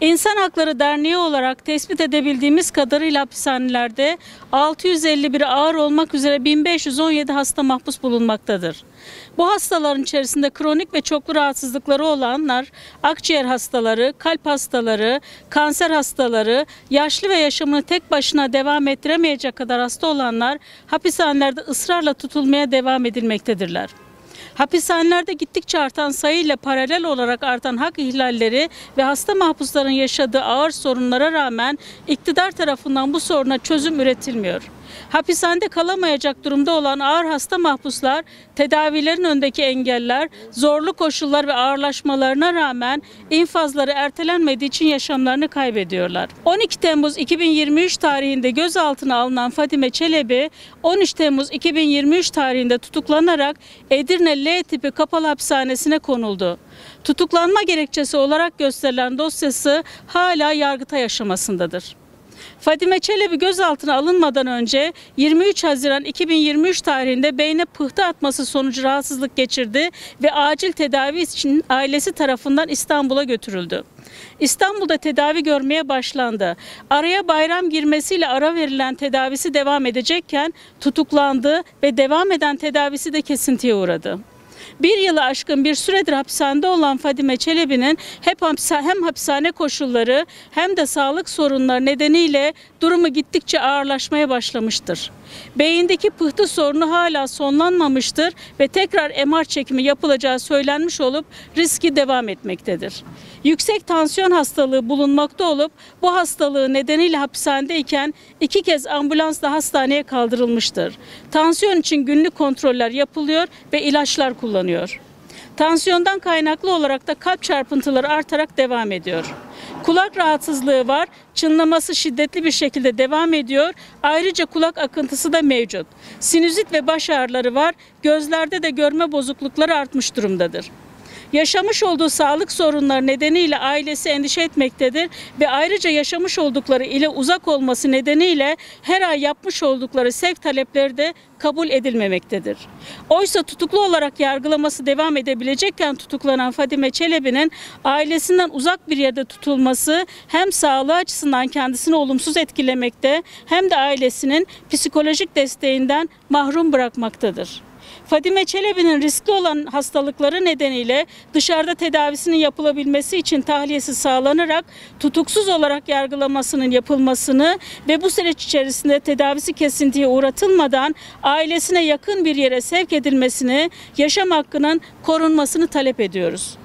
İnsan Hakları Derneği olarak tespit edebildiğimiz kadarıyla hapishanelerde 651 ağır olmak üzere 1517 hasta mahpus bulunmaktadır. Bu hastaların içerisinde kronik ve çoklu rahatsızlıkları olanlar, akciğer hastaları, kalp hastaları, kanser hastaları, yaşlı ve yaşamını tek başına devam ettiremeyecek kadar hasta olanlar hapishanelerde ısrarla tutulmaya devam edilmektedirler. Hapishanelerde gittikçe artan sayıyla paralel olarak artan hak ihlalleri ve hasta mahpusların yaşadığı ağır sorunlara rağmen iktidar tarafından bu soruna çözüm üretilmiyor. Hapishanede kalamayacak durumda olan ağır hasta mahpuslar tedavilerin önündeki engeller, zorlu koşullar ve ağırlaşmalarına rağmen infazları ertelenmediği için yaşamlarını kaybediyorlar. 12 Temmuz 2023 tarihinde gözaltına alınan Fadime Çelebi 13 Temmuz 2023 tarihinde tutuklanarak Edirne L tipi kapalı hapishanesine konuldu. Tutuklanma gerekçesi olarak gösterilen dosyası hala yargıtay aşamasındadır. Fadime Çelebi gözaltına alınmadan önce 23 Haziran 2023 tarihinde beyne pıhtı atması sonucu rahatsızlık geçirdi ve acil tedavi için ailesi tarafından İstanbul'a götürüldü. İstanbul'da tedavi görmeye başlandı. Araya bayram girmesiyle ara verilen tedavisi devam edecekken tutuklandı ve devam eden tedavisi de kesintiye uğradı. Bir yılı aşkın bir süredir hapishanede olan Fadime Çelebi'nin hep hem hapishane koşulları hem de sağlık sorunları nedeniyle durumu gittikçe ağırlaşmaya başlamıştır. Beyindeki pıhtı sorunu hala sonlanmamıştır ve tekrar MR çekimi yapılacağı söylenmiş olup riski devam etmektedir. Yüksek tansiyon hastalığı bulunmakta olup bu hastalığı nedeniyle hapishanedeyken iki kez ambulansla hastaneye kaldırılmıştır. Tansiyon için günlük kontroller yapılıyor ve ilaçlar kullanıyor. Tansiyondan kaynaklı olarak da kalp çarpıntıları artarak devam ediyor. Kulak rahatsızlığı var, çınlaması şiddetli bir şekilde devam ediyor. Ayrıca kulak akıntısı da mevcut. Sinüzit ve baş ağrıları var, gözlerde de görme bozuklukları artmış durumdadır. Yaşamış olduğu sağlık sorunları nedeniyle ailesi endişe etmektedir ve ayrıca yaşamış oldukları ile uzak olması nedeniyle her ay yapmış oldukları sevk talepleri de kabul edilmemektedir. Oysa tutuklu olarak yargılaması devam edebilecekken tutuklanan Fadime Çelebi'nin ailesinden uzak bir yerde tutulması hem sağlığı açısından kendisini olumsuz etkilemekte hem de ailesinin psikolojik desteğinden mahrum bırakmaktadır. Fadime Çelebi'nin riskli olan hastalıkları nedeniyle dışarıda tedavisinin yapılabilmesi için tahliyesi sağlanarak tutuksuz olarak yargılamasının yapılmasını ve bu süreç içerisinde tedavisi kesintiye uğratılmadan ailesine yakın bir yere sevk edilmesini, yaşam hakkının korunmasını talep ediyoruz.